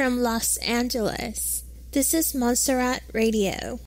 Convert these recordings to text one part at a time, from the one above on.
from Los Angeles. This is Montserrat Radio.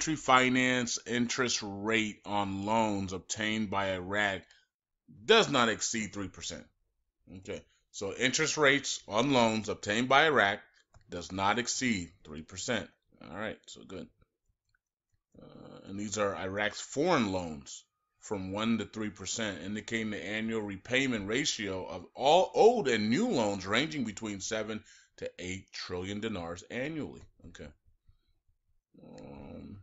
Tree finance interest rate on loans obtained by Iraq does not exceed 3%. Okay. So interest rates on loans obtained by Iraq does not exceed 3%. All right. So good. Uh, and these are Iraq's foreign loans from 1 to 3%, indicating the annual repayment ratio of all old and new loans ranging between 7 to 8 trillion dinars annually. Okay. Um,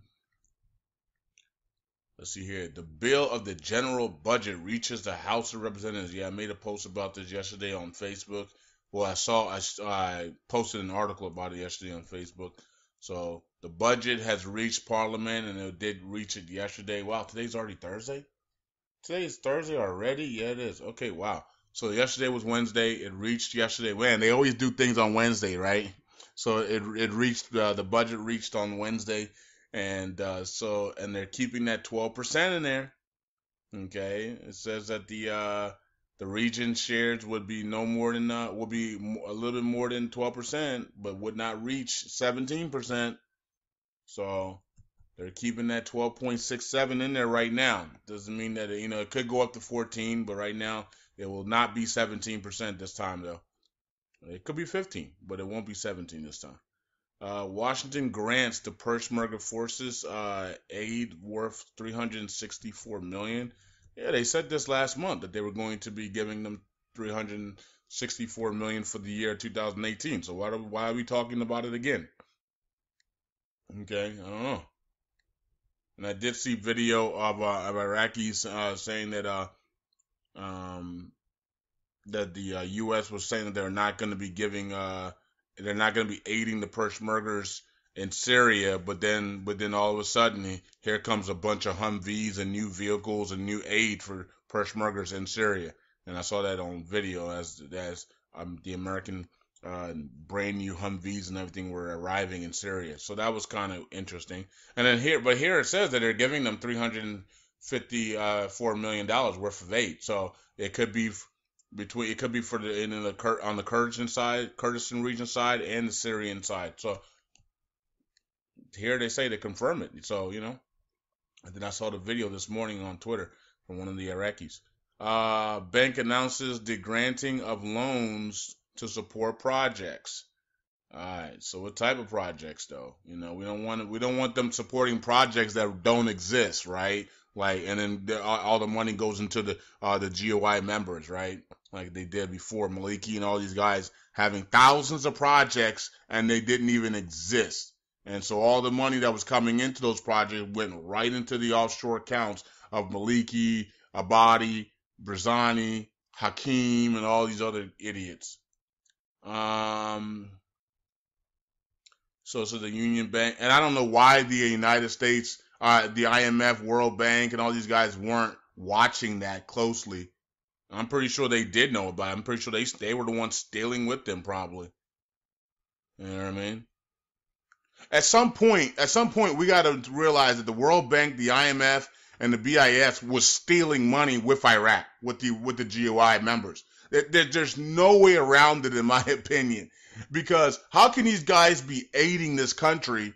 let's see here. The bill of the general budget reaches the House of Representatives. Yeah, I made a post about this yesterday on Facebook. Well, I saw I, I posted an article about it yesterday on Facebook. So the budget has reached Parliament, and it did reach it yesterday. Wow, today's already Thursday. Today is Thursday already. Yeah, it is. Okay, wow. So yesterday was Wednesday. It reached yesterday. Man, they always do things on Wednesday, right? So it it reached uh, the budget reached on Wednesday, and uh, so and they're keeping that twelve percent in there. Okay, it says that the uh, the region shares would be no more than uh, would be a little bit more than twelve percent, but would not reach seventeen percent. So they're keeping that twelve point six seven in there right now. Doesn't mean that you know it could go up to fourteen, but right now it will not be seventeen percent this time though. It could be 15, but it won't be 17 this time. Uh, Washington grants the Peshmerga forces uh, aid worth 364 million. Yeah, they said this last month that they were going to be giving them 364 million for the year 2018. So why why are we talking about it again? Okay, I don't know. And I did see video of, uh, of Iraqis uh, saying that uh, um, that the uh, U.S. was saying that they're not going to be giving, uh, they're not going to be aiding the Peshmergas in Syria, but then but then all of a sudden here comes a bunch of Humvees and new vehicles and new aid for Peshmergas in Syria, and I saw that on video as as um, the American uh, brand new Humvees and everything were arriving in Syria. So that was kind of interesting. And then here, but here it says that they're giving them three hundred fifty-four million dollars worth of aid. So it could be between it could be for the in the on the Kurdistan side, Kurdistan region side, and the Syrian side. So here they say they confirm it. So you know, and then I saw the video this morning on Twitter from one of the Iraqis. Uh, bank announces the granting of loans to support projects. All right. So what type of projects though? You know, we don't want we don't want them supporting projects that don't exist, right? Like, and then all the money goes into the uh, the GOI members, right? Like they did before Maliki and all these guys having thousands of projects and they didn't even exist. And so all the money that was coming into those projects went right into the offshore accounts of Maliki, Abadi, Barzani, Hakim, and all these other idiots. Um, so, so the Union Bank, and I don't know why the United States, uh, the IMF, World Bank, and all these guys weren't watching that closely. I'm pretty sure they did know about it. I'm pretty sure they they were the ones stealing with them, probably. You know what I mean? At some point, at some point, we got to realize that the World Bank, the IMF, and the BIS was stealing money with Iraq, with the with the GOI members. There's no way around it, in my opinion. Because how can these guys be aiding this country,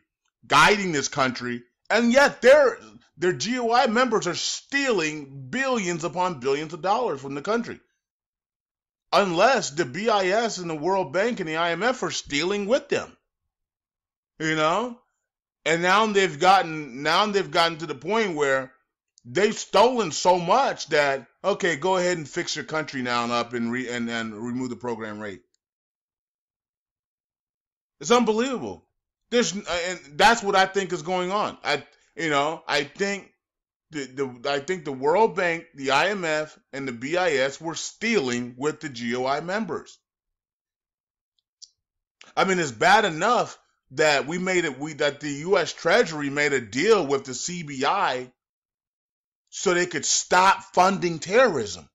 guiding this country, and yet their their GOI members are stealing billions upon billions of dollars from the country? Unless the BIS and the World Bank and the IMF are stealing with them. You know? And now they've gotten now they've gotten to the point where they've stolen so much that okay, go ahead and fix your country now and up and re and, and remove the program rate. It's unbelievable. There's and that's what I think is going on. I you know I think the, the I think the World Bank, the IMF, and the BIS were stealing with the GOI members. I mean, it's bad enough that we made it. We that the U.S. Treasury made a deal with the CBI so they could stop funding terrorism.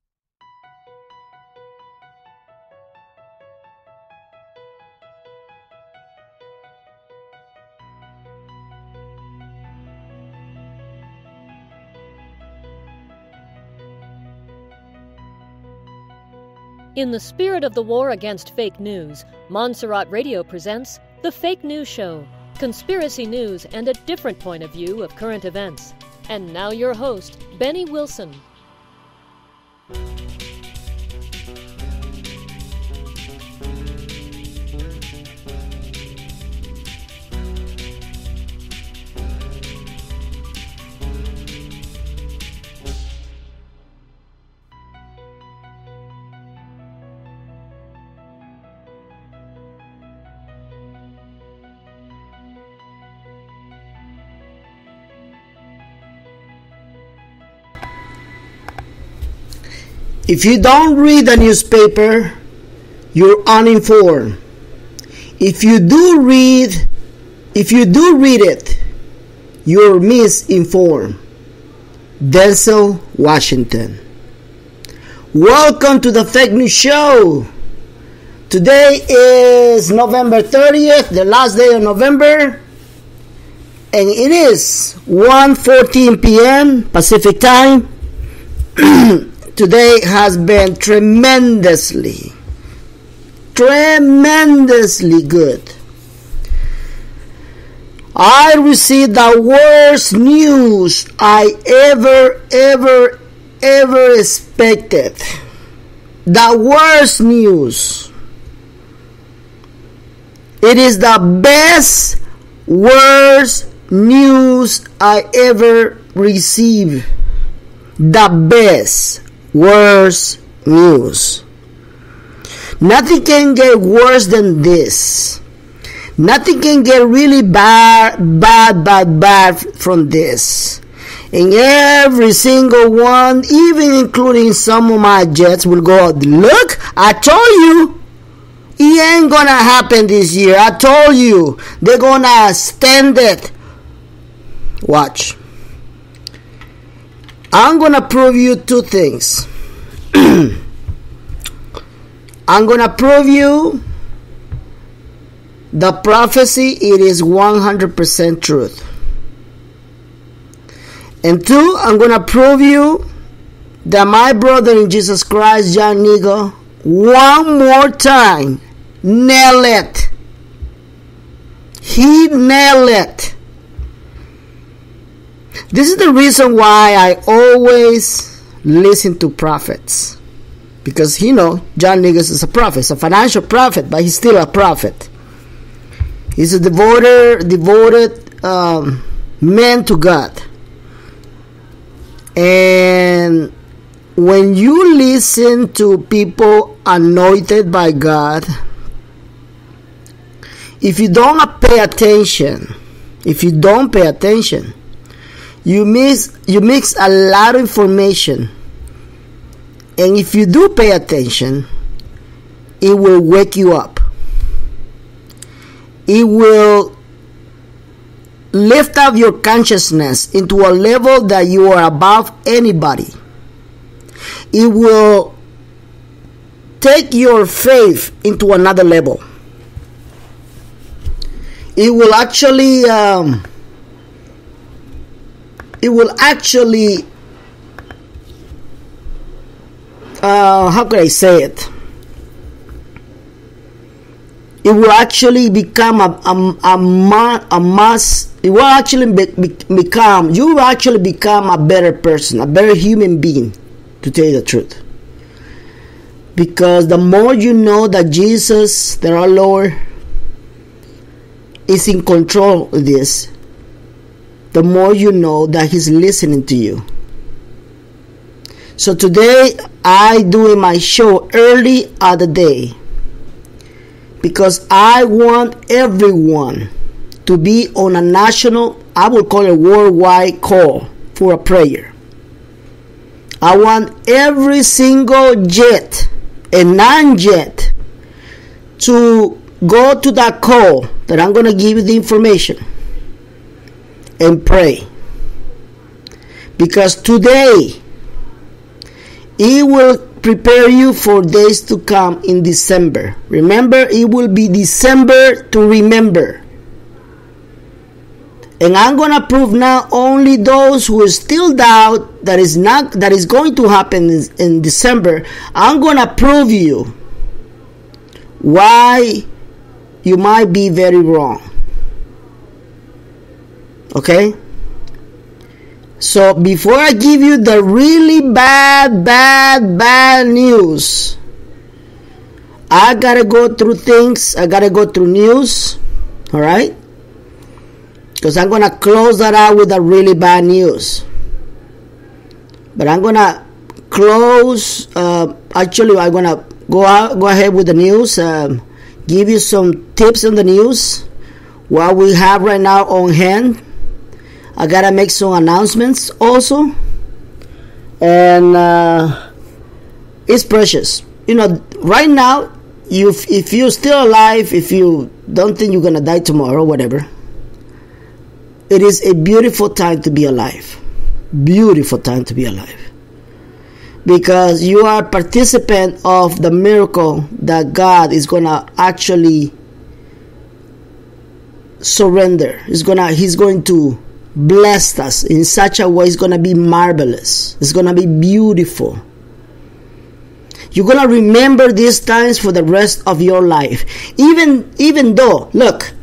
In the spirit of the war against fake news, Montserrat Radio presents The Fake News Show conspiracy news and a different point of view of current events. And now your host, Benny Wilson. If you don't read the newspaper, you're uninformed. If you do read, if you do read it, you're misinformed. Denzel Washington. Welcome to the Fake News Show. Today is November 30th, the last day of November, and it is 1:14 p.m. Pacific Time. today has been tremendously, tremendously good. I received the worst news I ever, ever, ever expected. The worst news. It is the best, worst news I ever received. The best worse news. Nothing can get worse than this. Nothing can get really bad, bad, bad, bad from this. And every single one, even including some of my jets, will go, Look, I told you. It ain't gonna happen this year. I told you. They're gonna stand it. Watch. I'm gonna prove you two things. I'm gonna prove you the prophecy it is 100% truth. And two, I'm gonna prove you that my brother in Jesus Christ, John Nigo, one more time, nail it. He nailed it. This is the reason why I always listen to prophets. Because you know, John Nigo is a prophet, he's a financial prophet, but he's still a prophet. He's a devoted, devoted um, man to God. And when you listen to people anointed by God, if you don't pay attention, if you don't pay attention, you miss you mix a lot of information. And if you do pay attention, it will wake you up. It will lift up your consciousness into a level that you are above anybody. It will take your faith into another level. It will actually, um, it will actually, uh, how can I say it? it will actually become a, a, a, a mass it will actually be, be, become you will actually become a better person a better human being to tell you the truth because the more you know that jesus that our lord is in control of this the more you know that he's listening to you so today i doing my show early at the day because I want everyone to be on a national, I would call it worldwide call for a prayer. I want every single jet and non jet to go to that call that I'm going to give you the information and pray. Because today, it will prepare you for days to come in December. Remember, it will be December to remember. And I'm gonna prove now only those who still doubt that is not that is going to happen in, in December. I'm gonna prove you why you might be very wrong. Okay? So before I give you the really bad, bad, bad news, I gotta go through things. I gotta go through news. All right? Because I'm gonna close that out with the really bad news. But I'm gonna close. Uh, actually, I'm gonna go out, go ahead with the news. Um, give you some tips on the news. What we have right now on hand I gotta make some announcements also, and uh, it's precious. You know, right now, you if you're still alive, if you don't think you're gonna die tomorrow, whatever, it is a beautiful time to be alive. Beautiful time to be alive because you are participant of the miracle that God is gonna actually surrender. He's gonna He's going to blessed us in such a way it's going to be marvelous. It's going to be beautiful. You're going to remember these times for the rest of your life. Even even though, look,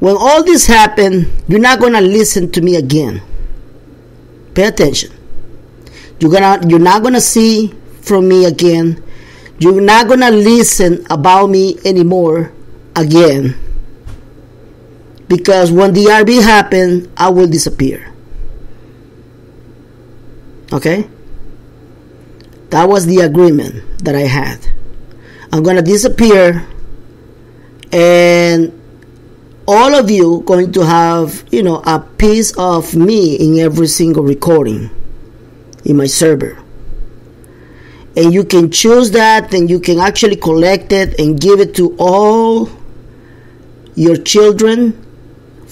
when all this happened, you're not going to listen to me again. Pay attention. You're going to you're not going to see from me again. You're not going to listen about me anymore again because when the RV happens, I will disappear. Okay? That was the agreement that I had. I'm going to disappear and all of you going to have, you know, a piece of me in every single recording in my server. and you can choose that and you can actually collect it and give it to all your children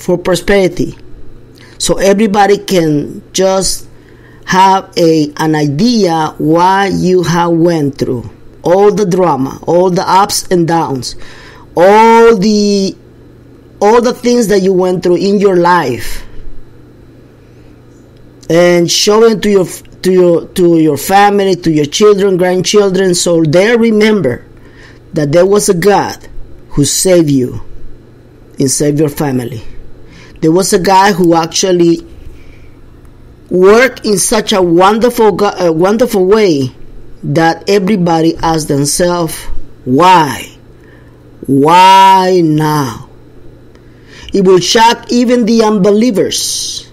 for prosperity. So everybody can just have a an idea why you have went through. All the drama all the ups and downs all the all the things that you went through in your life. And showing to your to your to your family to your children grandchildren. So they remember that there was a god who saved you and saved your family there was a guy who actually worked in such a wonderful uh, wonderful way that everybody asked themselves why? Why now? It will shock even the unbelievers.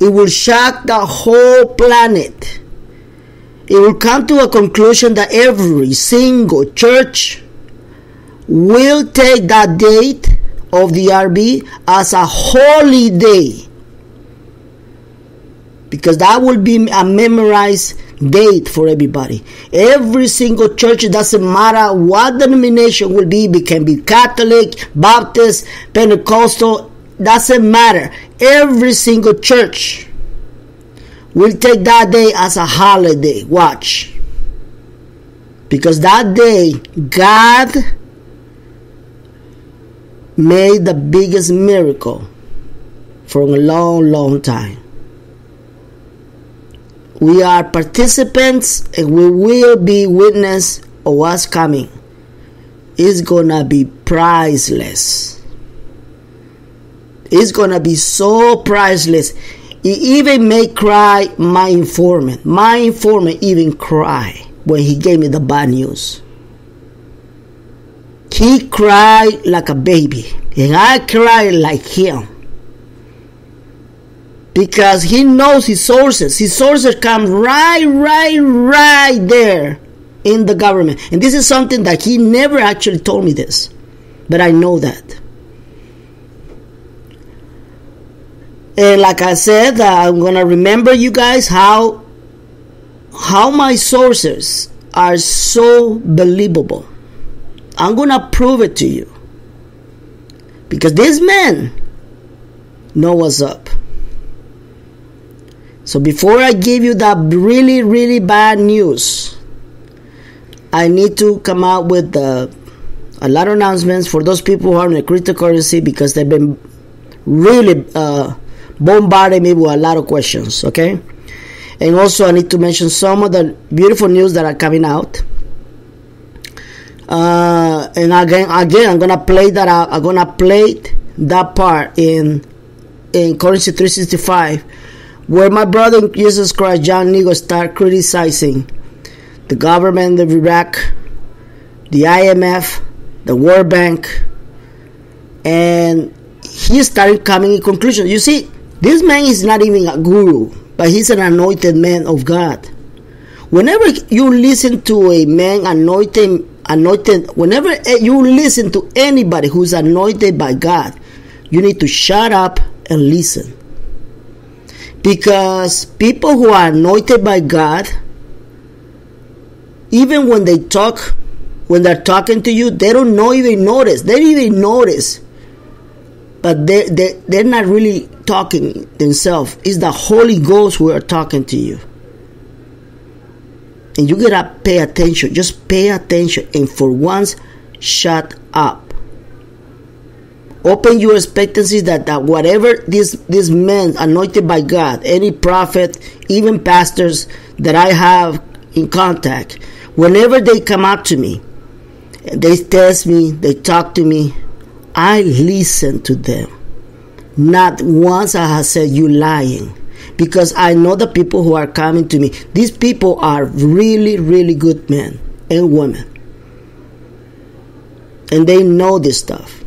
It will shock the whole planet. It will come to a conclusion that every single church will take that date of the RV as a holy day. Because that will be a memorized date for everybody. Every single church, doesn't matter what denomination will be, it can be Catholic, Baptist, Pentecostal, doesn't matter. Every single church will take that day as a holiday. Watch. Because that day, God made the biggest miracle for a long, long time. We are participants and we will be witness of what's coming. It's gonna be priceless. It's gonna be so priceless. It even made cry my informant. My informant even cry when he gave me the bad news. He cried like a baby, and I cried like him. Because he knows his sources. His sources come right, right, right there in the government. And this is something that he never actually told me this. But I know that. And like I said, uh, I'm gonna remember you guys how how my sources are so believable. I'm gonna prove it to you because these men know what's up. So before I give you that really really bad news, I need to come out with uh, a lot of announcements for those people who are in the cryptocurrency because they've been really. Uh, bombarded me with a lot of questions, okay? And also, I need to mention some of the beautiful news that are coming out. Uh, and again, again, I'm gonna play that out. I'm gonna play that part in in Currency 365, where my brother Jesus Christ, John Nigo, start criticizing the government of Iraq, the IMF, the World Bank, and he started coming in conclusion. You see, this man is not even a guru, but he's an anointed man of God. Whenever you listen to a man anointed, anointed, whenever you listen to anybody who's anointed by God, you need to shut up and listen. Because people who are anointed by God, even when they talk, when they're talking to you, they don't know even notice. They don't even notice. But they, they, they're not really talking themselves. It's the Holy Ghost who are talking to you. And you gotta pay attention. Just pay attention. And for once, shut up. Open your expectancies that, that whatever these these men anointed by God, any prophet, even pastors that I have in contact, whenever they come up to me, they test me, they talk to me, I listen to them. Not once I have said you lying. Because I know the people who are coming to me. These people are really, really good men and women. And they know this stuff.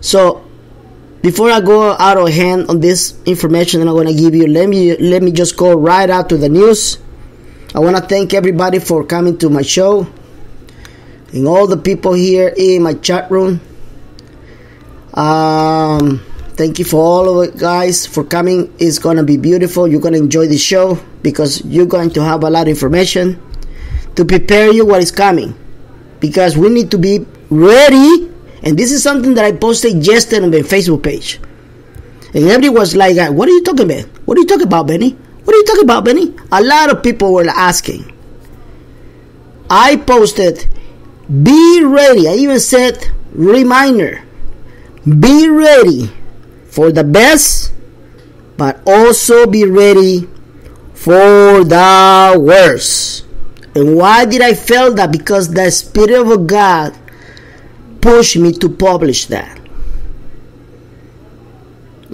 So before I go out of hand on this information that I'm gonna give you, let me let me just go right out to the news. I wanna thank everybody for coming to my show and all the people here in my chat room. Um, thank you for all of it, guys, for coming. It's gonna be beautiful. You're gonna enjoy the show because you're going to have a lot of information. to prepare you what is coming because we need to be ready. And this is something that I posted yesterday on my Facebook page. And was like, What are you talking about? What are you talking about, Benny? What are you talking about, Benny? A lot of people were asking. I posted, Be ready. I even said, Reminder, be ready for the best, but also be ready for the worst. And why did I feel that? Because the Spirit of God pushed me to publish that.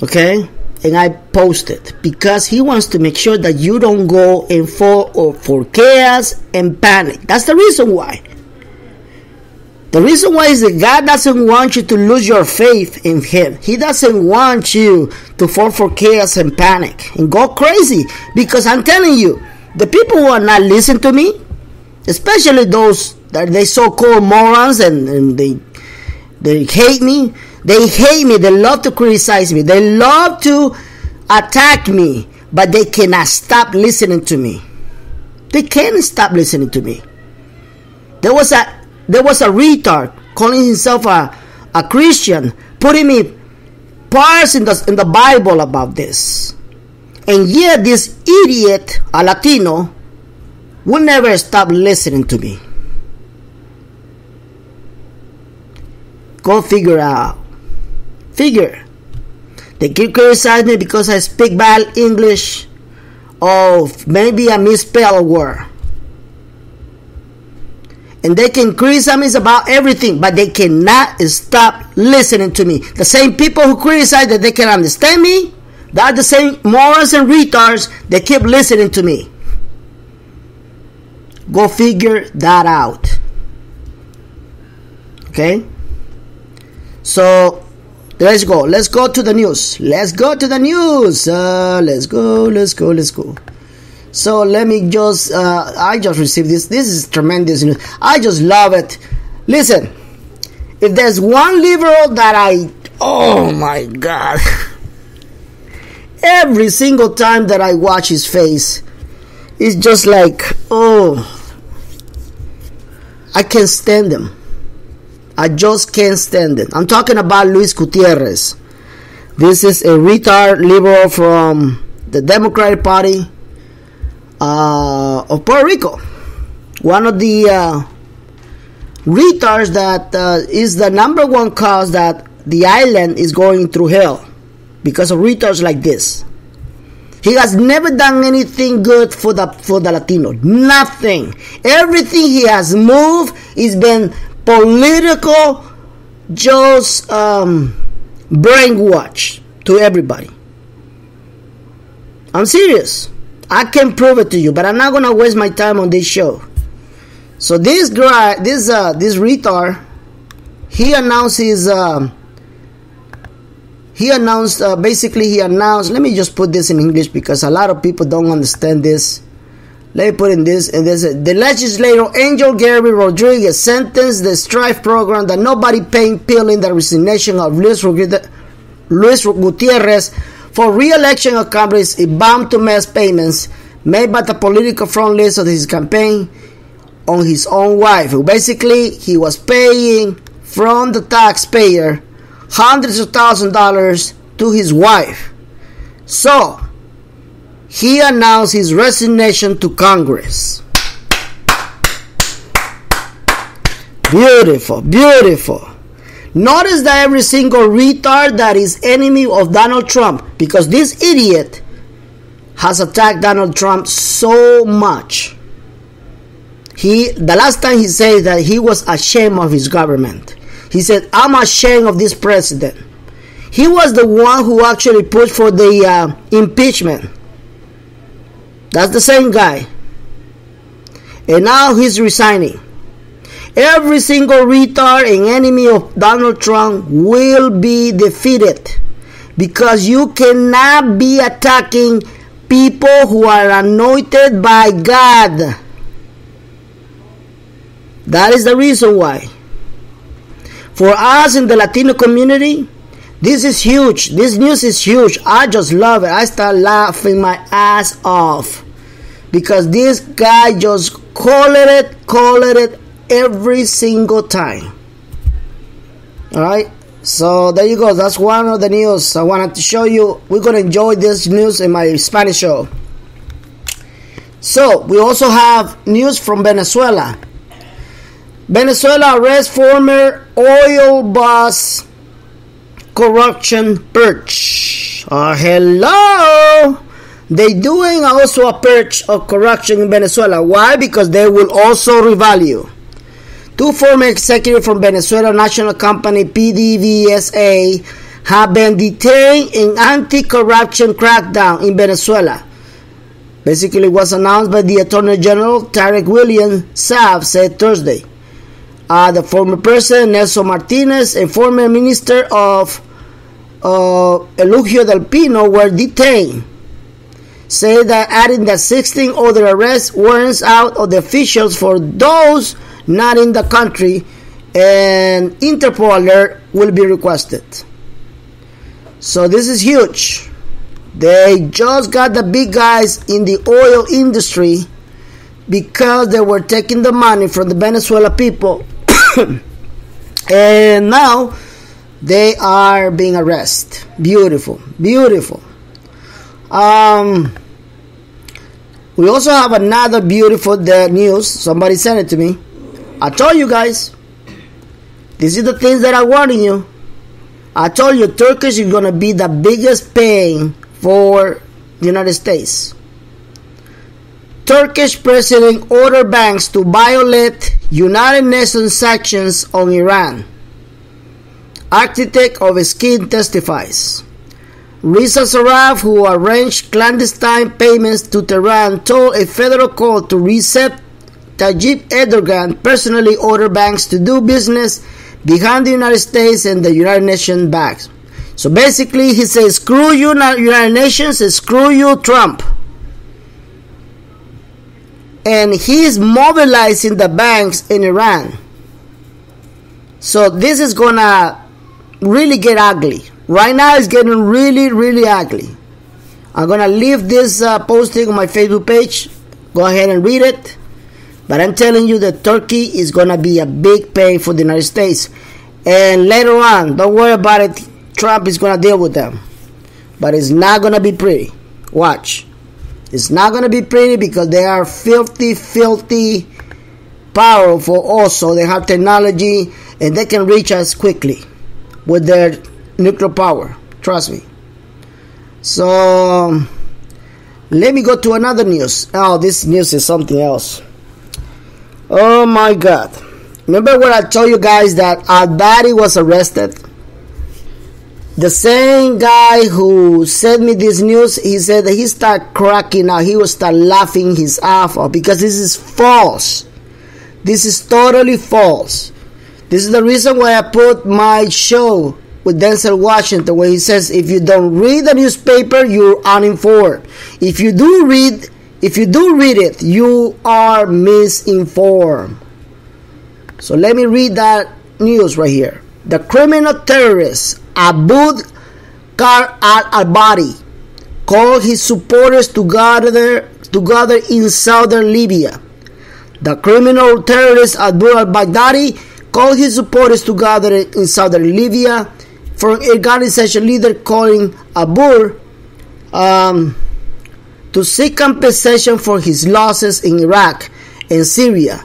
Okay? And I posted because He wants to make sure that you don't go and fall or for chaos and panic. That's the reason why. The reason why is that God doesn't want you to lose your faith in Him. He doesn't want you to fall for chaos and panic and go crazy. Because I'm telling you, the people who are not listening to me, especially those that they so-called morons and, and they they hate me, they hate me, they love to criticize me, they love to attack me, but they cannot stop listening to me. They can't stop listening to me. There was a there was a retard calling himself a, a Christian, putting me parts in the, in the Bible about this. And yet, this idiot, a Latino, will never stop listening to me. Go figure out. Figure. They keep criticizing me because I speak bad English or maybe I misspell a word and they can criticize about everything, but they cannot stop listening to me. The same people who criticize that they can understand me, they are the same morons and retards that keep listening to me. Go figure that out. Okay? So, let's go. Let's go to the news. Let's go to the news. Uh, let's go, let's go, let's go. So let me just, uh, I just received this. This is tremendous news. I just love it. Listen, if there's one liberal that I, oh my God, every single time that I watch his face, it's just like, oh, I can't stand him. I just can't stand it. I'm talking about Luis Gutierrez. This is a retard liberal from the Democratic Party of Puerto Rico. One of the uh, retards that uh, is the number one cause that the island is going through hell because of retards like this. He has never done anything good for the for the Latino. Nothing. Everything he has moved is been political, just um, brainwash to everybody. I'm serious. I can prove it to you, but I'm not gonna waste my time on this show. So this guy, this uh, this retard, he announced his. Uh, he announced uh, basically he announced. Let me just put this in English because a lot of people don't understand this. Let me put in this and this. The legislator Angel Gary Rodriguez sentenced the strife program that nobody paying pill in the resignation of Luis, Luis Gutierrez for re-election of Congress is bound to miss payments made by the political front list of his campaign on his own wife. Basically, he was paying from the taxpayer hundreds of thousand dollars to his wife. So, he announced his resignation to Congress. Beautiful, beautiful. Notice that every single retard that is enemy of Donald Trump, because this idiot has attacked Donald Trump so much. He the last time he said that he was ashamed of his government. He said, "I'm ashamed of this president." He was the one who actually pushed for the uh, impeachment. That's the same guy. And now he's resigning. Every single retard and enemy of Donald Trump will be defeated because you cannot be attacking people who are anointed by God. That is the reason why. For us in the Latino community, this is huge. This news is huge. I just love it. I start laughing my ass off because this guy just call it, call it every single time. All right. So there you go. That's one of the news I wanted to show you. We're gonna enjoy this news in my Spanish show. So we also have news from Venezuela. Venezuela arrests former oil boss corruption purge. Uh, hello. They doing also a purge of corruption in Venezuela. Why? Because they will also revalue. Two former executives from Venezuela national company PDVSA have been detained in anti-corruption crackdown in Venezuela. Basically, was announced by the Attorney General Tarek William Saab said Thursday. Uh, the former president Nelson Martinez and former minister of uh, Eulogio del Pino were detained. Say that adding that 16 other arrest warrants out of the officials for those not in the country, and Interpol alert will be requested. So this is huge. They just got the big guys in the oil industry because they were taking the money from the Venezuela people. and now they are being arrested. Beautiful, beautiful. Um, we also have another beautiful news. Somebody sent it to me. I told you guys. This is the things that I warning you. I told you Turkish is gonna be the biggest pain for the United States. Turkish president ordered banks to violate United Nations sanctions on Iran. Architect of scheme testifies. Reza Zarrab, who arranged clandestine payments to Tehran, told a federal court to Recep Tayyip Erdogan personally ordered banks to do business behind the United States and the United Nations backs. So basically, he says, screw you, United Nations, screw you, Trump. And he is mobilizing the banks in Iran. So this is gonna really get ugly. Right now, it's getting really, really ugly. I'm gonna leave this uh, posting on my Facebook page. Go ahead and read it. But I'm telling you that Turkey is gonna be a big pain for the United States. And later on, don't worry about it. Trump is gonna deal with them. But it's not gonna be pretty. Watch. It's not gonna be pretty because they are filthy, filthy, powerful also. They have technology and they can reach us quickly with their nuclear power. Trust me. So let me go to another news. Oh, this news is something else. Oh my God. Remember when I told you guys that Al was arrested? The same guy who sent me this news, he said that he started cracking out. He would start laughing his ass off because this is false. This is totally false. This is the reason why I put my show with Denzel Washington, where he says, if you don't read the newspaper, you're uninformed. If you do read if you do read it, you are misinformed. So let me read that news right here. The criminal terrorist Abu Bakr al-Abadi called his supporters to gather, to gather in southern Libya. The criminal terrorist Abu al-Baghdadi called his supporters to gather in southern Libya for an organization leader calling Abu um, to seek compensation for his losses in Iraq and Syria,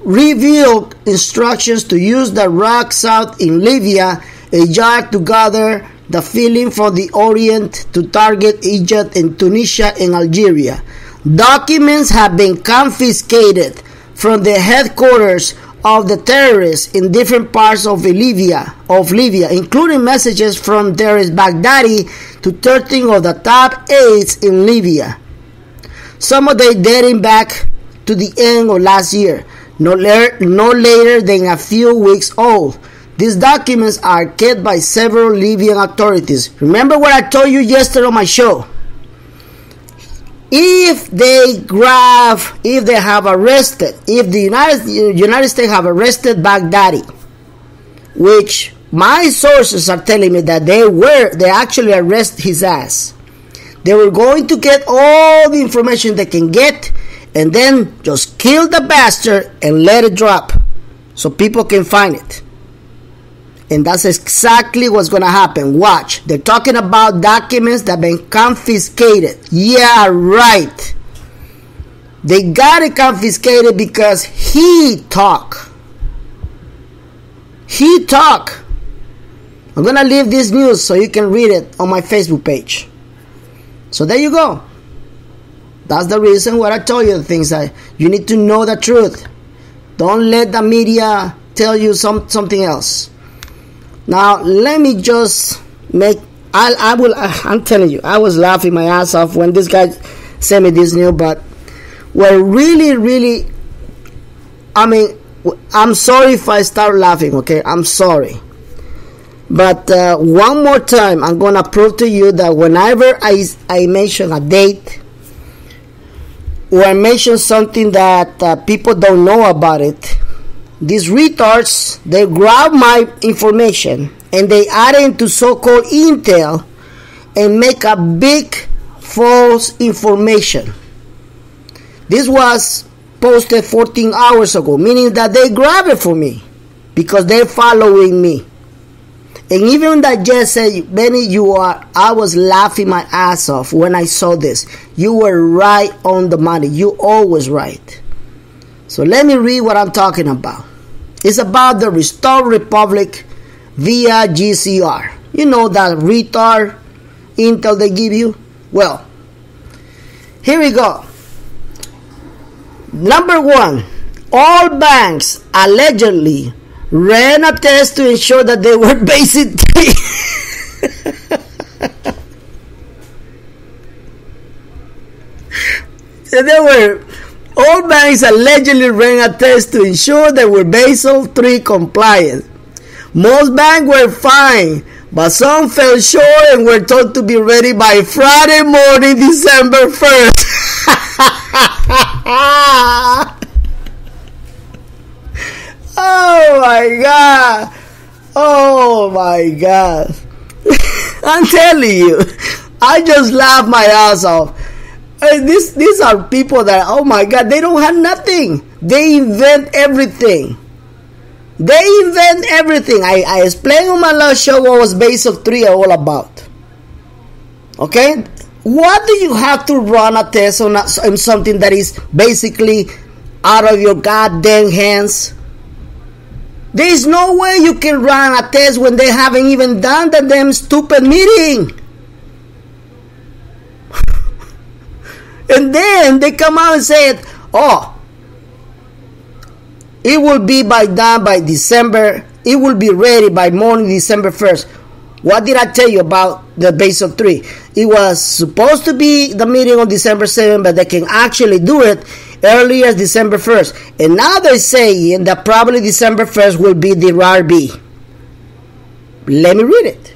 revealed instructions to use the rock south in Libya, a yard to gather the feeling for the Orient to target Egypt and Tunisia and Algeria. Documents have been confiscated from the headquarters of the terrorists in different parts of Libya, of Libya, including messages from terrorist Baghdadi to 13 of the top aides in Libya. Some of them dating back to the end of last year, no, later, no later than a few weeks old. These documents are kept by several Libyan authorities. Remember what I told you yesterday on my show? If they grab, if they have arrested, if the United, United States have arrested Baghdadi, which my sources are telling me that they were, they actually arrest his ass. They were going to get all the information they can get, and then just kill the bastard and let it drop so people can find it. And that's exactly what's going to happen. Watch. They're talking about documents that have been confiscated. Yeah, right. They got it confiscated because he talk. He talk. I'm going to leave this news so you can read it on my Facebook page. So there you go. That's the reason why I told you the things that you need to know the truth. Don't let the media tell you some something else. Now let me just make. I I will. I'm telling you, I was laughing my ass off when this guy sent me this news. But we're really, really, I mean, I'm sorry if I start laughing. Okay, I'm sorry. But uh, one more time, I'm gonna prove to you that whenever I I mention a date or I mention something that uh, people don't know about it, these retards they grab my information and they add it into so-called intel and make a big false information. This was posted 14 hours ago, meaning that they grab it for me because they're following me. And even that just said, Benny, you are, I was laughing my ass off when I saw this. You were right on the money. You always right. So let me read what I'm talking about. It's about the Restore Republic via GCR. You know that retard intel they give you? Well, here we go. Number one, all banks allegedly ran a test to ensure that they were basic they were all banks allegedly ran a test to ensure they were Basel III compliant. Most banks were fine, but some fell short and were told to be ready by Friday morning, December 1st. Oh my god. Oh my god. I'm telling you. I just laughed my ass off. And this, these are people that, oh my god, they don't have nothing. They invent everything. They invent everything. I, I explained on my last show what was Basel III all about. Okay? What do you have to run a test on, on something that is basically out of your goddamn hands? There is no way you can run a test when they haven't even done the damn stupid meeting. And then they come out and say, oh, it will be by done by December. It will be ready by morning December 1st. What did I tell you about the Basel III? It was supposed to be the meeting on December 7th, but they can actually do it early as December 1st. And now they're saying that probably December 1st will be the RV. Let me read it.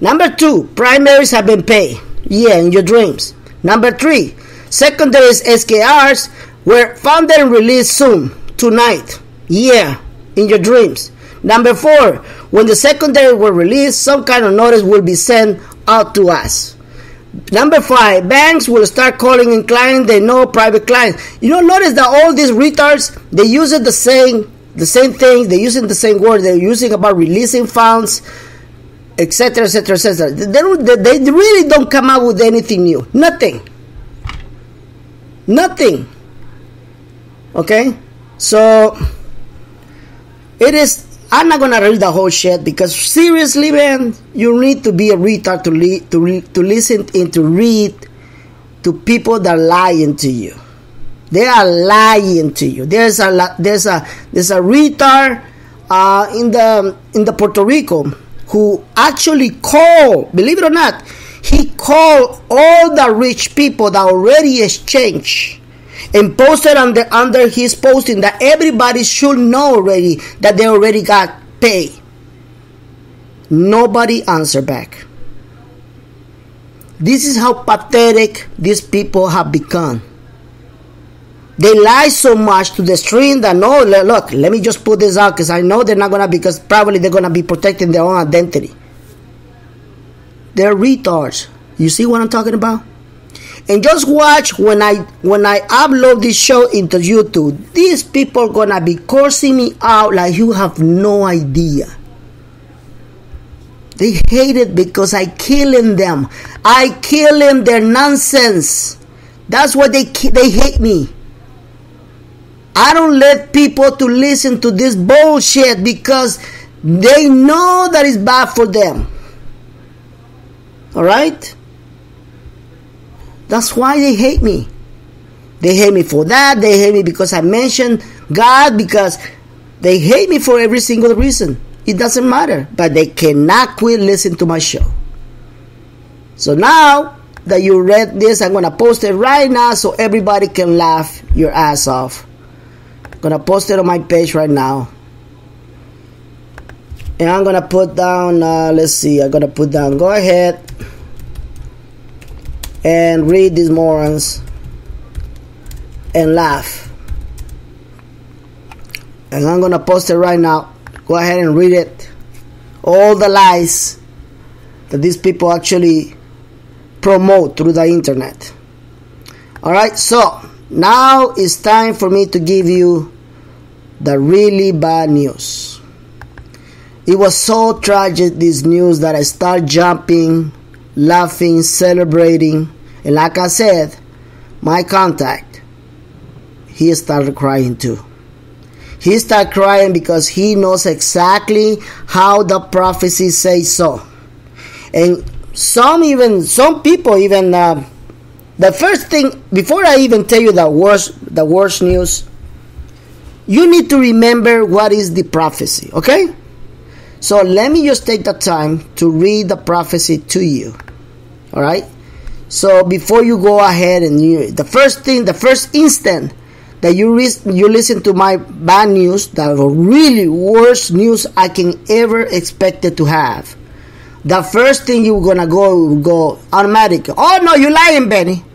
Number two, primaries have been paid. Yeah, in your dreams. Number three, secondaries SKRs were funded and released soon, tonight. Yeah, in your dreams. Number four, when the secondary were released, some kind of notice will be sent out to us. Number five, banks will start calling in clients they know private clients. You know, notice that all these retards they use the same the same thing. They're using the same word. They're using about releasing funds, etc., etc., etc. They, really don't come out with anything new. Nothing. Nothing. Okay, so it is I'm not gonna read the whole shit because seriously, man, you need to be a retard to li- to re- to listen and to read to people that are lying to you. They are lying to you. There's a there's a there's a retard uh, in the in the Puerto Rico who actually called, believe it or not, he called all the rich people that already exchanged and posted under under his posting that everybody should know already that they already got paid. Nobody answered back. This is how pathetic these people have become. They lie so much to the stream that no, look, let me just put this out because I know they're not gonna because probably they're gonna be protecting their own identity. They're retards. You see what I'm talking about? And just watch when I when I upload this show into YouTube. These people gonna be cursing me out like you have no idea. They hate it because I killing them. I killing their nonsense. That's why they they hate me. I don't let people to listen to this bullshit because they know that it's bad for them. All right? That's why they hate me. They hate me for that. They hate me because I mentioned God because they hate me for every single reason. It doesn't matter, but they cannot quit listening to my show. So now that you read this, I'm gonna post it right now so everybody can laugh your ass off. Gonna post it on my page right now. And I'm gonna put down, uh, let's see, I'm gonna put down, go ahead and read these morons and laugh. And I'm gonna post it right now. Go ahead and read it. All the lies that these people actually promote through the internet. Alright, so now it's time for me to give you the really bad news. It was so tragic, this news, that I start jumping, laughing, celebrating. And like I said, my contact, he started crying too. He started crying because he knows exactly how the prophecy says so. And some even, some people even, uh, the first thing, before I even tell you the worst, the worst news, you need to remember what is the prophecy, okay? So let me just take the time to read the prophecy to you. All right? So before you go ahead and you the first thing, the first instant that you re- you listen to my bad news, the really worst news I can ever expected to have. The first thing you're gonna go go automatic. Oh no, you lying, Benny.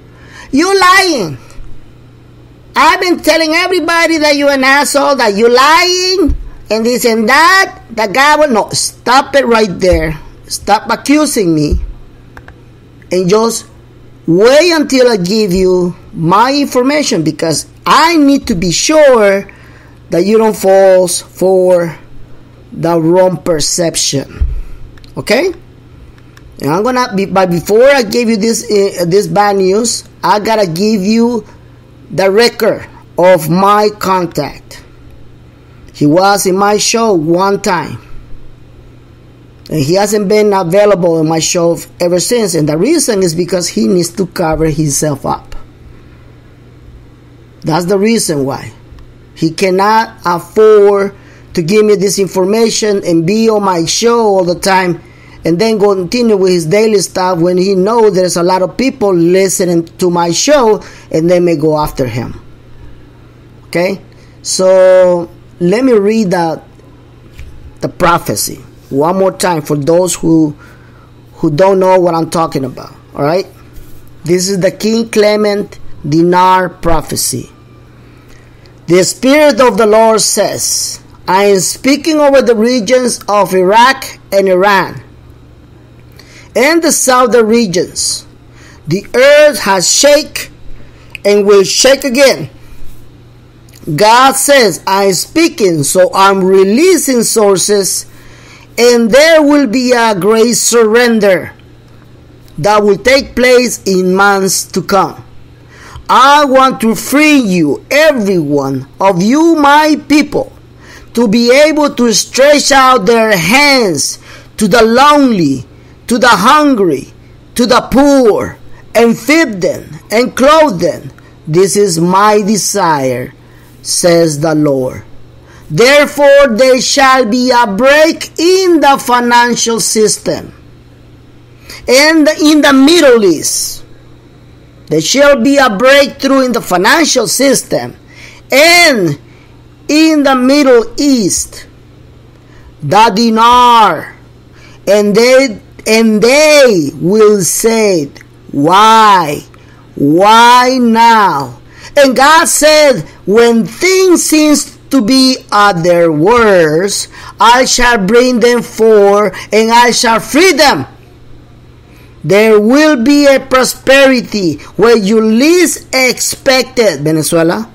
You lying. I've been telling everybody that you're an asshole, that you're lying, and this and that. The guy will no stop it right there. Stop accusing me, and just wait until I give you my information because I need to be sure that you don't fall for the wrong perception. Okay? And I'm gonna be, but before I give you this uh, this bad news, I gotta give you the record of my contact. He was in my show one time. And he hasn't been available in my show ever since. And the reason is because he needs to cover himself up. That's the reason why. He cannot afford to give me this information and be on my show all the time and then continue with his daily stuff when he knows there's a lot of people listening to my show and they may go after him. Okay? So let me read the, the prophecy one more time for those who who don't know what I'm talking about. All right? This is the Kim Clement Dinar prophecy. The Spirit of the Lord says, I am speaking over the regions of Iraq and Iran and the southern regions. The earth has shake and will shake again. God says, I'm speaking, so I'm releasing sources, and there will be a great surrender that will take place in months to come. I want to free you, everyone of you, my people, to be able to stretch out their hands to the lonely, to the hungry, to the poor, and feed them and clothe them. This is my desire, says the Lord. Therefore, there shall be a break in the financial system and in the Middle East. There shall be a breakthrough in the financial system and in the Middle East. The dinar and they and they will say, Why? Why now? And God said, When things seem to be at their worst, I shall bring them forth and I shall free them. There will be a prosperity where you least expected, Venezuela.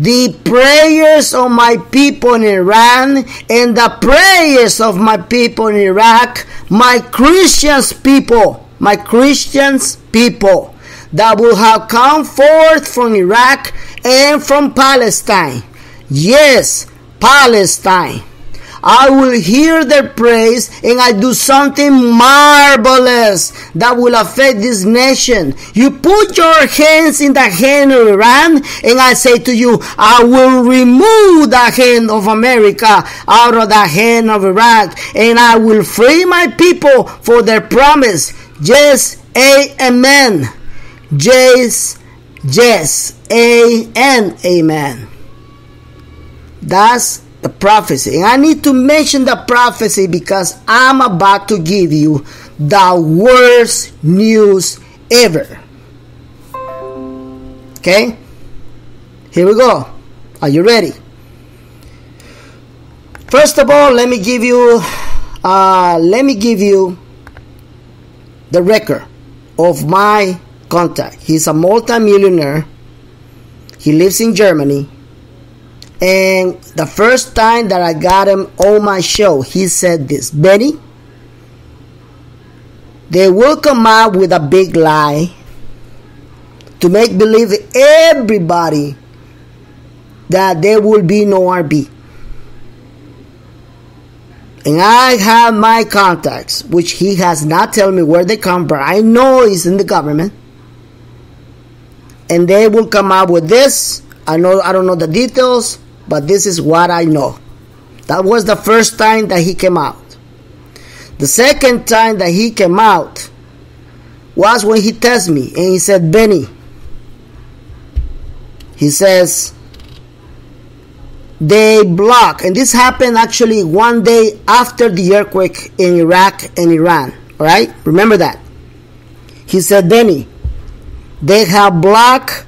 The prayers of my people in Iran and the prayers of my people in Iraq, my Christians people, my Christians people that will have come forth from Iraq and from Palestine. Yes, Palestine. I will hear their praise and I do something marvelous that will affect this nation. You put your hands in the hand of Iran and I say to you, I will remove the hand of America out of the hand of Iraq and I will free my people for their promise. Yes, amen. Yes, yes, amen, amen. That's the prophecy. And I need to mention the prophecy because I'm about to give you the worst news ever. Okay? Here we go. Are you ready? First of all, let me give you uh, let me give you the record of my contact. He's a multimillionaire. He lives in Germany and the first time that I got him on my show, he said this Benny, they will come out with a big lie to make believe everybody that there will be no RB. And I have my contacts, which he has not told me where they come from. I know he's in the government. And they will come out with this. I know I don't know the details, but this is what I know. That was the first time that he came out. The second time that he came out was when he tested me and he said, Benny, he says, they block, and this happened actually one day after the earthquake in Iraq and Iran. All right, remember that. He said, Benny, they have blocked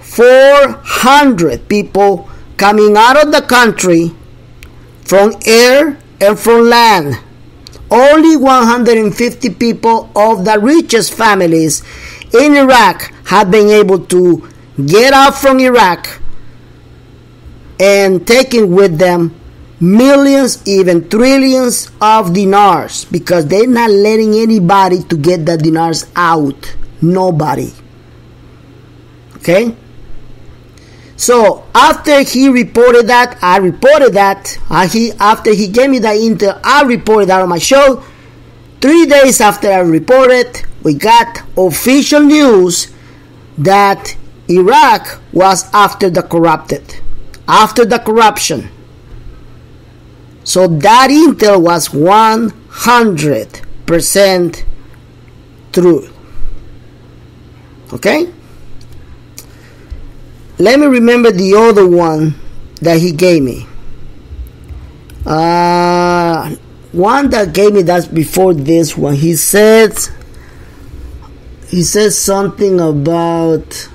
400 people coming out of the country from air and from land. Only 150 people of the richest families in Iraq have been able to get out from Iraq and taking with them millions, even trillions of dinars because they're not letting anybody to get the dinars out. Nobody. Okay? So after he reported that, I reported that. Uh, he after he gave me the intel, I reported that on my show. Three days after I reported, we got official news that Iraq was after the corrupted, after the corruption. So that intel was 100% true. Okay? Let me remember the other one that he gave me. Uh, one that gave me that's before this one. He said he said something about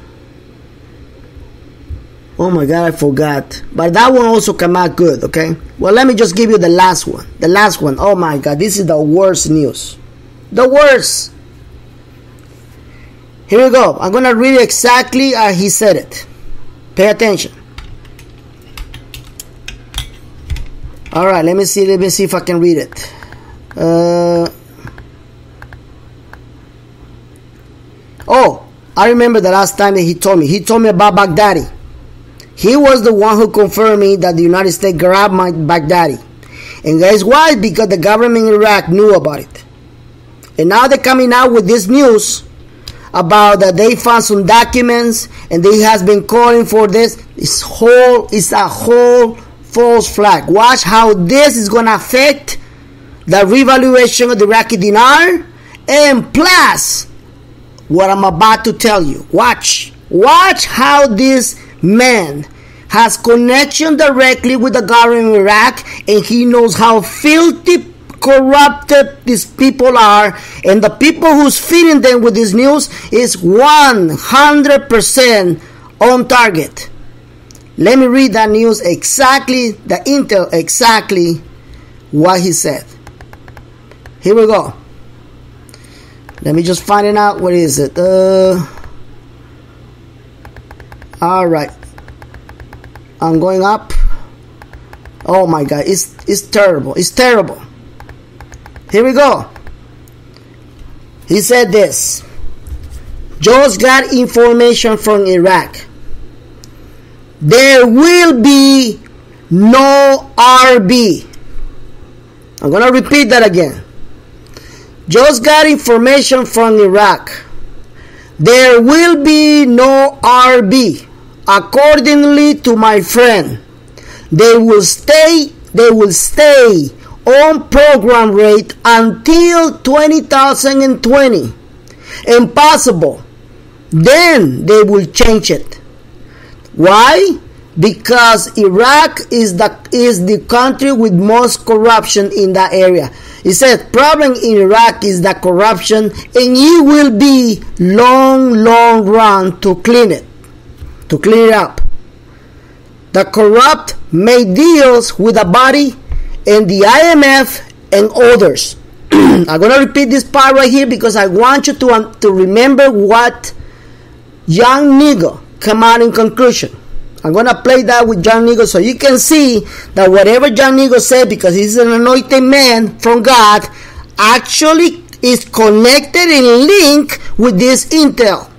oh my god i forgot. But that one also came out good okay? Well let me just give you the last one. The last one. Oh my god this is the worst news. The worst. Here we go. I'm gonna read exactly how he said it Pay attention. All right, let me see. Let me see if I can read it. Uh, oh, I remember the last time that he told me. He told me about Baghdadi. He was the one who confirmed me that the United States grabbed my Baghdadi. And guess why? Because the government in Iraq knew about it. And now they're coming out with this news about that they found some documents and they has been calling for this. It's whole it's a whole false flag. Watch how this is gonna affect the revaluation of the Iraqi dinar and plus what I'm about to tell you. Watch. Watch how this man has connection directly with the government of Iraq and he knows how filthy corrupted these people are and the people who's feeding them with this news is 100% on target let me read that news exactly the intel exactly what he said here we go Let me just find it out. What is it? Uh, all right. I'm going up. Oh my God, it's it's terrible. It's terrible. Here we go. He said this. Just got information from Iraq. There will be no RV. I'm going to repeat that again. Just got information from Iraq. There will be no RV. Accordingly to my friend, they will stay they will stay on program rate until 2020. Impossible. Then they will change it. Why? Because Iraq is the is the country with most corruption in that area. He said problem in Iraq is the corruption and it will be long long run to clean it. To clean it up. The corrupt made deals with the body and the IMF and others. I'm going to repeat this part right here because I want you to, um, to remember what John Nigo come out in conclusion. I'm going to play that with John Nigo so you can see that whatever John Nigo said, because he's an anointed man from God, actually is connected and linked with this intel.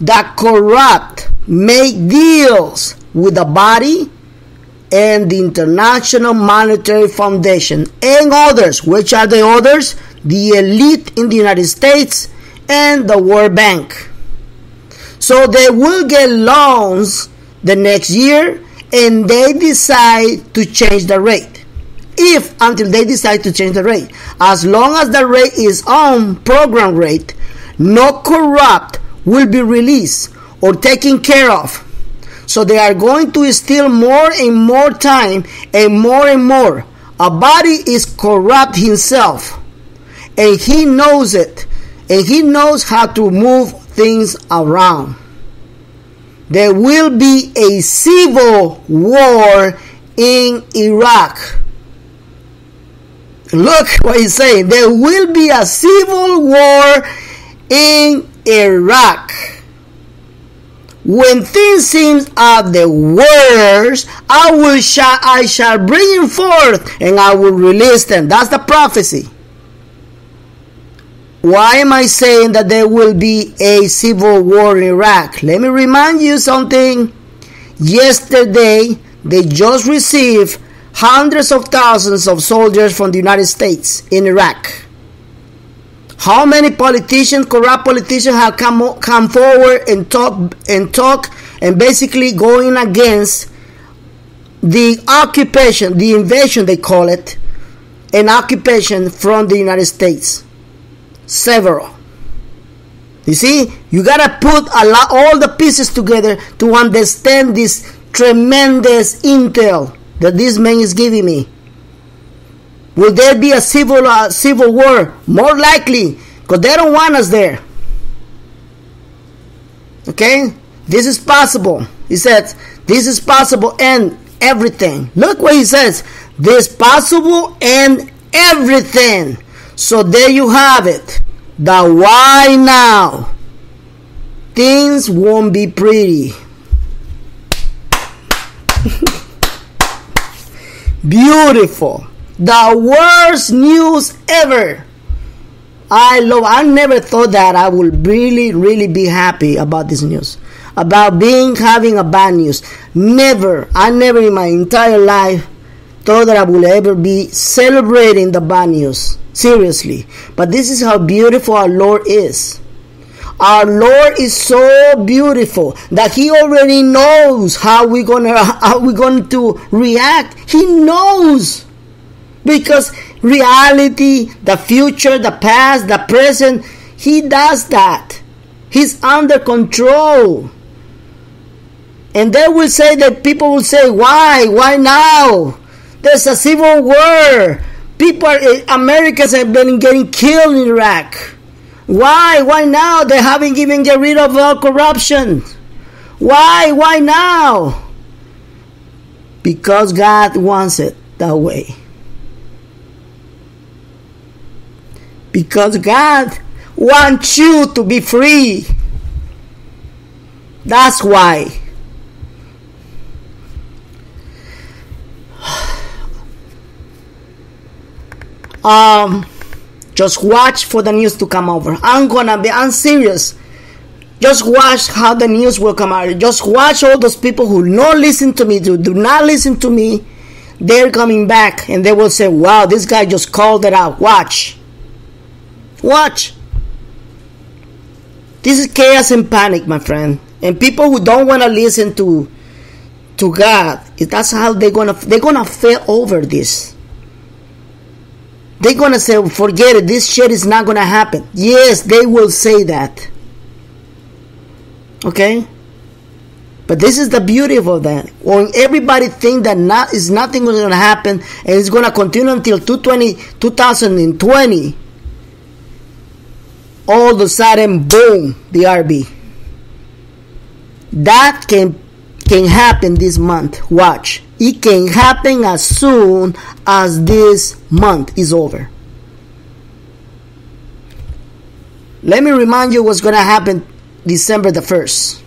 That corrupt make deals with the body and the International Monetary Foundation and others. Which are the others? The elite in the United States and the World Bank. So they will get loans the next year and they decide to change the rate. If until they decide to change the rate. As long as the rate is on program rate, no corrupt will be released or taken care of. So they are going to steal more and more time and more and more. Abadi is corrupt himself and he knows it and he knows how to move things around. There will be a civil war in Iraq. Look what he's saying. There will be a civil war in Iraq. When things seem at the worst, I will shall I shall bring him forth and I will release them. That's the prophecy. Why am I saying that there will be a civil war in Iraq? Let me remind you something. Yesterday, they just received hundreds of thousands of soldiers from the United States in Iraq. How many politicians, corrupt politicians, have come come forward and talk and talk and basically going against the occupation, the invasion they call it, an occupation from the United States? Several. You see, you gotta put a lot, all the pieces together to understand this tremendous intel that this man is giving me. Will there be a civil uh, civil war? More likely, because they don't want us there. Okay, this is possible. He says this is possible and everything. Look what he says. This possible and everything. So there you have it. The why now. Things won't be pretty. Beautiful. The worst news ever. I love I never thought that I would really really be happy about this news. About being having a bad news. Never. I never in my entire life thought that I would ever be celebrating the bad news. Seriously. But this is how beautiful our Lord is. Our Lord is so beautiful that He already knows how we're gonna how we're going to react. He knows. Because reality, the future, the past, the present, He does that. He's under control. And they will say that people will say, Why? Why now? There's a civil war. People, Americans have been getting killed in Iraq. Why? Why now? They haven't even get rid of all corruption. Why? Why now? Because God wants it that way. Because God wants you to be free. That's why. Um, just watch for the news to come over. I'm gonna be, I'm serious. Just watch how the news will come out. Just watch all those people who not listen to me, do, do not listen to me. They're coming back and they will say, wow, this guy just called it out. Watch. Watch. This is chaos and panic, my friend. And people who don't want to listen to to God, that's how they're gonna they're gonna fail over this. They're gonna say, forget it, this shit is not gonna happen. Yes, they will say that. Okay? But this is the beauty of that. When everybody think that not is nothing is gonna happen and it's gonna continue until 220, 2020, all of a sudden, boom, the RV. That can can happen this month. Watch. It can happen as soon as this month is over. Let me remind you what's going to happen December the 1st.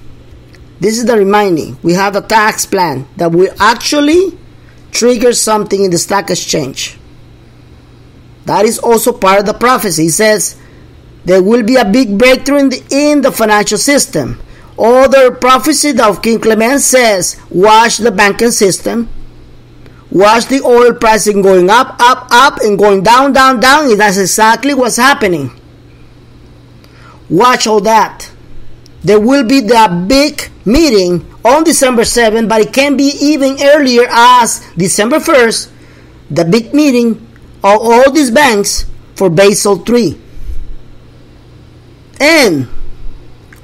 This is the reminding. We have a tax plan that will actually trigger something in the stock exchange. That is also part of the prophecy. It says there will be a big breakthrough in the, in the financial system. Other prophecy of Kim Clement says, watch the banking system, watch the oil pricing going up, up, up, and going down, down, down. And that's exactly what's happening. Watch all that. There will be the big meeting on December 7th, but it can be even earlier as December 1st, the big meeting of all these banks for Basel 3. And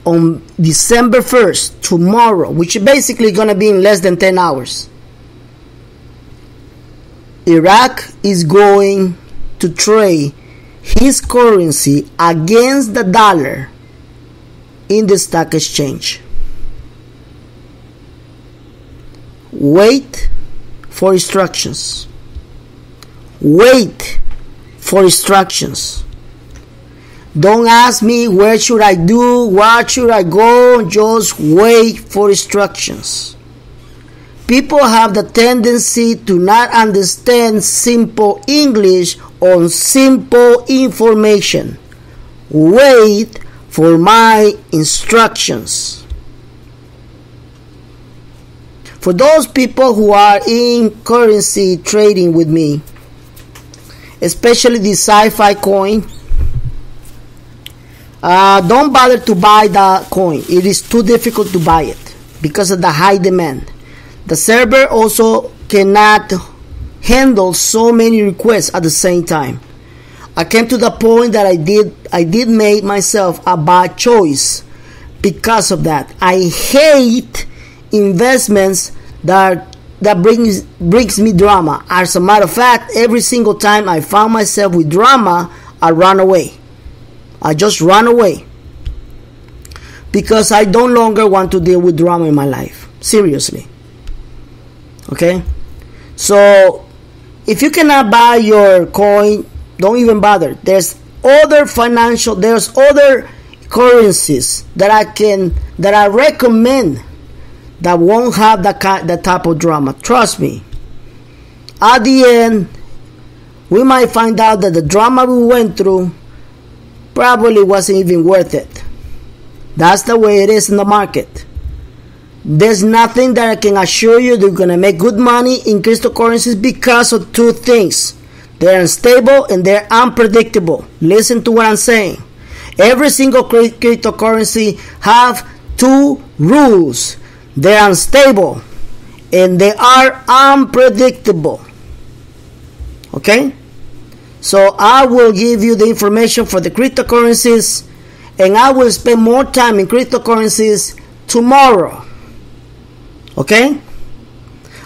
on December 1st, tomorrow, which is basically going to be in less than 10 hours, Iraq is going to trade his currency against the dollar in the stock exchange. Wait for instructions. Wait for instructions. Don't ask me where should I do, what should I go, just wait for instructions. People have the tendency to not understand simple English on simple information. Wait for my instructions. For those people who are in currency trading with me, especially the sci-fi coin, uh, don't bother to buy the coin. It is too difficult to buy it because of the high demand. The server also cannot handle so many requests at the same time. I came to the point that I did I did make myself a bad choice because of that. I hate investments that that brings brings me drama. As a matter of fact, every single time I found myself with drama, I run away. I just run away because I don't longer want to deal with drama in my life. Seriously. Okay? So, if you cannot buy your coin, don't even bother. There's other financial, there's other currencies that I can, that I recommend that won't have that, that type of drama. Trust me. At the end, we might find out that the drama we went through probably wasn't even worth it. That's the way it is in the market. There's nothing that I can assure you they're gonna make good money in cryptocurrencies because of two things. They're unstable and they're unpredictable. Listen to what I'm saying. Every single cryptocurrency have two rules. They're unstable and they are unpredictable. Okay? So I will give you the information for the cryptocurrencies and I will spend more time in cryptocurrencies tomorrow. Okay?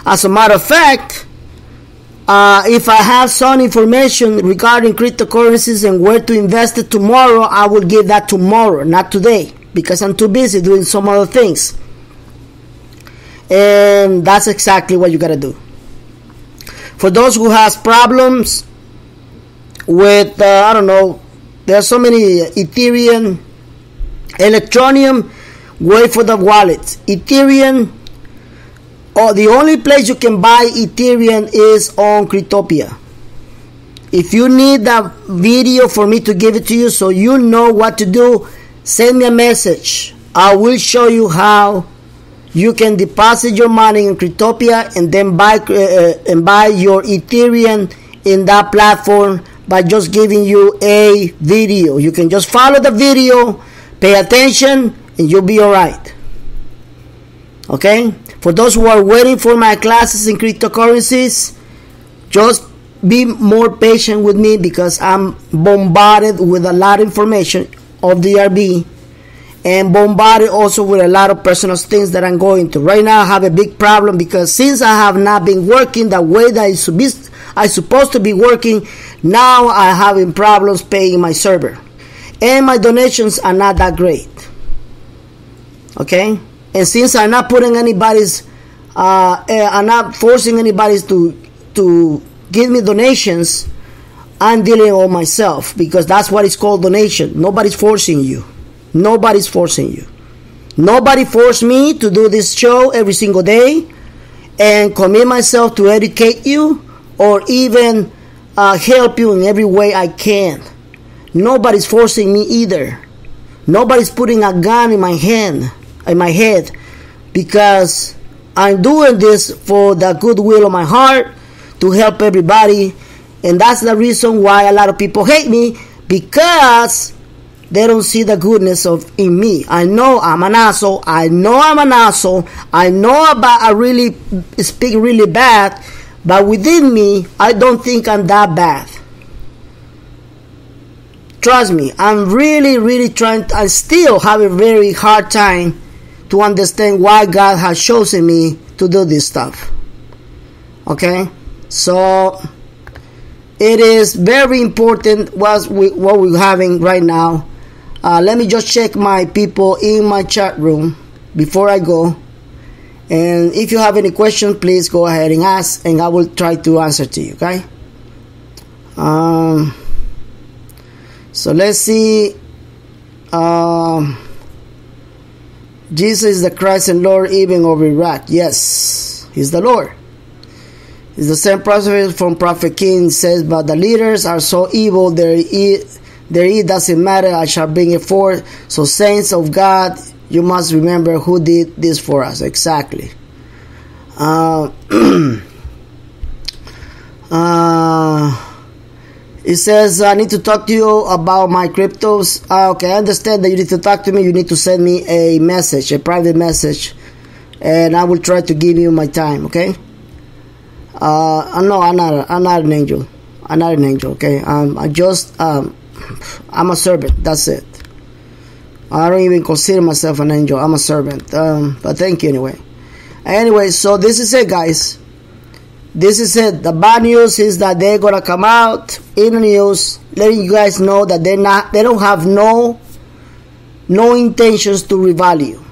As a matter of fact, uh, if I have some information regarding cryptocurrencies and where to invest it tomorrow, I will give that tomorrow, not today, because I'm too busy doing some other things. And that's exactly what you gotta do. For those who has problems with uh, I don't know There are so many Ethereum, Electroneum. Wait for the wallets. Ethereum. Oh, the only place you can buy Ethereum is on Cryptopia. If you need that video for me to give it to you so you know what to do, send me a message. I will show you how you can deposit your money in Cryptopia and then buy uh, uh, and buy your Ethereum in that platform by just giving you a video. You can just follow the video, pay attention, and you'll be all right. Okay? For those who are waiting for my classes in cryptocurrencies, just be more patient with me because I'm bombarded with a lot of information of DRB and bombarded also with a lot of personal things that I'm going through. Right now, I have a big problem because since I have not been working the way that I should be, I supposed to be working, now I'm having problems paying my server, and my donations are not that great. Okay, and since I'm not putting anybody's, uh, eh, I'm not forcing anybody to to give me donations. I'm dealing all myself because that's what it's called donation. Nobody's forcing you. Nobody's forcing you. Nobody forced me to do this show every single day and commit myself to educate you or even uh, help you in every way I can. Nobody's forcing me either. Nobody's putting a gun in my hand, in my head, because I'm doing this for the goodwill of my heart to help everybody, and that's the reason why a lot of people hate me because they don't see the goodness of in me. I know I'm an asshole. I know I'm an asshole. I know about I really speak really bad, but within me, I don't think I'm that bad. Trust me, I'm really, really trying. I still have a very hard time to understand why God has chosen me to do this stuff. Okay, so it is very important what we what we're having right now uh, let me just check my people in my chat room before I go. And if you have any questions, please go ahead and ask, and I will try to answer to you. Okay. Um. So let's see. Um. Jesus is the Christ and Lord even over Iraq. Yes, He's the Lord. It's the same prophet from Prophet King says, but the leaders are so evil, there it doesn't matter, I shall bring it forth. So, saints of God, you must remember who did this for us exactly. Uh, uh, it says, I need to talk to you about my cryptos. Uh, okay, I understand that you need to talk to me. You need to send me a message, a private message, and I will try to give you my time, okay? Uh, no, I'm not, I'm not an angel. I'm not an angel, okay? Um, I just, um, I'm a servant. That's it. I don't even consider myself an angel. I'm a servant. Um, but thank you anyway. Anyway, so this is it, guys. This is it. The bad news is that they're gonna come out in the news, letting you guys know that they're not. They don't have no, no intentions to revalue.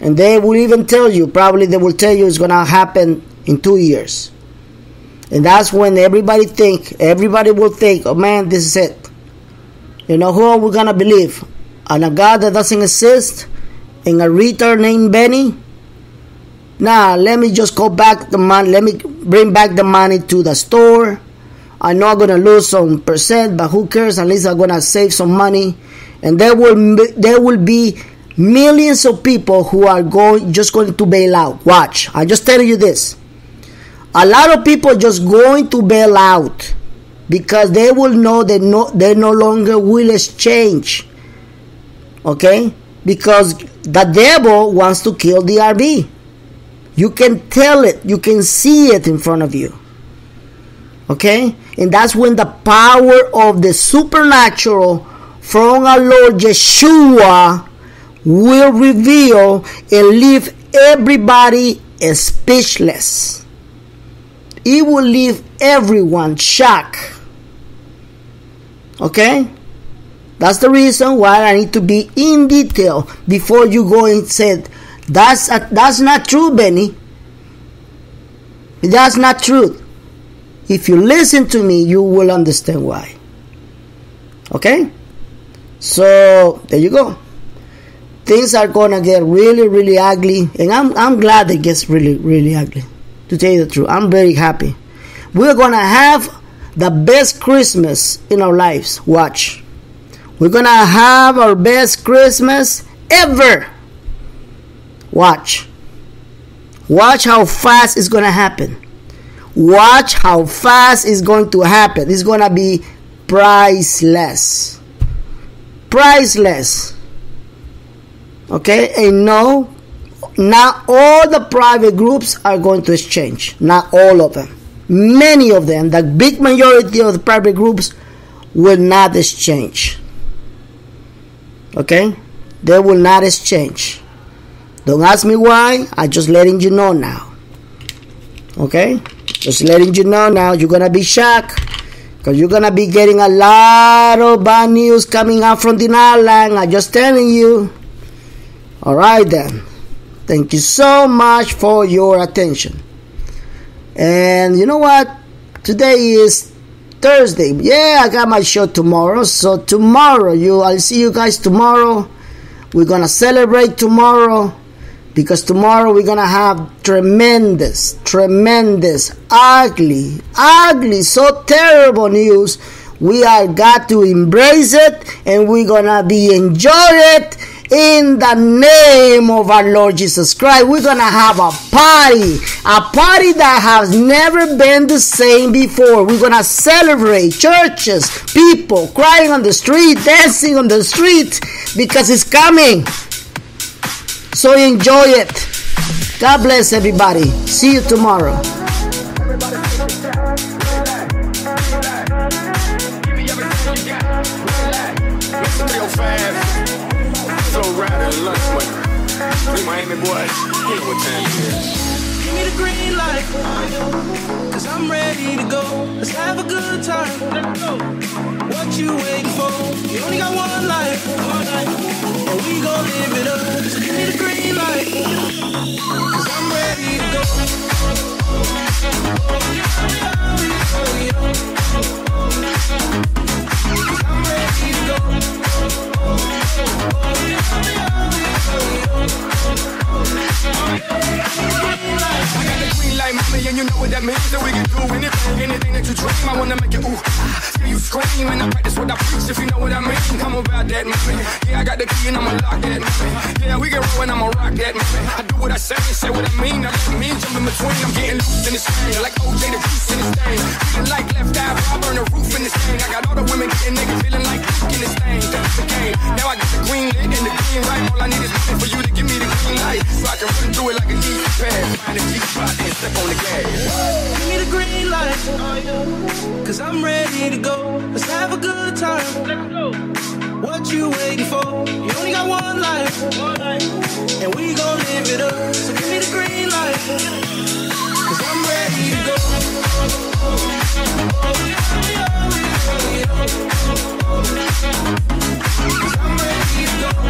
And they will even tell you. Probably they will tell you it's gonna happen in two years. And that's when everybody think. Everybody will think, oh man, this is it. You know who are we gonna believe? On a God that doesn't exist? In a retard named Benny? Nah, let me just go back the money. Let me bring back the money to the store. I know I'm gonna lose some percent, but who cares? At least I'm gonna save some money, and there will there will be millions of people who are going just going to bail out. Watch, I just tell you this. A lot of people just going to bail out because they will know that no, they no longer will exchange. Okay? Because the devil wants to kill the RV. You can tell it, you can see it in front of you. Okay? And that's when the power of the supernatural from our Lord Yeshua will reveal and leave everybody speechless. It will leave everyone shocked Okay? That's the reason why I need to be in detail before you go and say that's a, that's not true, Benny. That's not true. If you listen to me, you will understand why. Okay? So, there you go. Things are gonna get really, really ugly, and I'm, I'm glad it gets really, really ugly. To tell you the truth, I'm very happy. We're gonna have the best Christmas in our lives. Watch. We're gonna have our best Christmas ever. Watch. Watch how fast it's gonna happen. Watch how fast it's going to happen. It's gonna be priceless. Priceless. Okay, and no, not all the private groups are going to exchange. Not all of them. Many of them, the big majority of the private groups, will not exchange. Okay, they will not exchange. Don't ask me why. I'm just letting you know now. Okay, just letting you know now. You're gonna be shocked because you're gonna be getting a lot of bad news coming out from the island. I'm just telling you. All right then. Thank you so much for your attention. And you know what? Today is Thursday. Yeah, I got my show tomorrow. So tomorrow, you I'll see you guys tomorrow. We're gonna celebrate tomorrow because tomorrow we're gonna have tremendous, tremendous, ugly, ugly, so terrible news. We are got to embrace it and we're gonna be enjoy it in the name of our Lord Jesus Christ. We're gonna have a party, a party that has never been the same before. We're gonna celebrate churches, people crying on the street, dancing on the street because it's coming. So enjoy it. God bless everybody. See you tomorrow. Boy, you know what time it is. Give me the green light, cause I'm ready to go. Let's have a good time. What you waiting for? You only got one life, and we gon' live it up. So give me the green light, cause I'm ready to go. I'm ready to go. I got the green light, mommy, and you know what that means. That we can do anything, anything that dream. I wanna make you ooh, you scream, and I practice what I preach. If you know what I mean, come about that, mommy. Yeah, I got the key and I'ma lock that, mommy. Yeah, we can roll and I'ma rock that, mommy. I do what I say say what I mean. I let me between. I'm getting loose in this thing, like OJ the grease in this thing. Feeling like left eye, I burn the roof in this thing. I got all the women getting nigga feeling like in this thing. That's the game. Now I got the green lit and the green right. All I need is money for you to give me the green light, so I can run through it like a easy pass. Find a G spot and step on the gas. Give me the green light, cause I'm ready to go. Let's have a good time. What you waiting for? You only got one life, and we gon' live it up. So give me the green light, cause I'm ready to go. Cause I'm ready to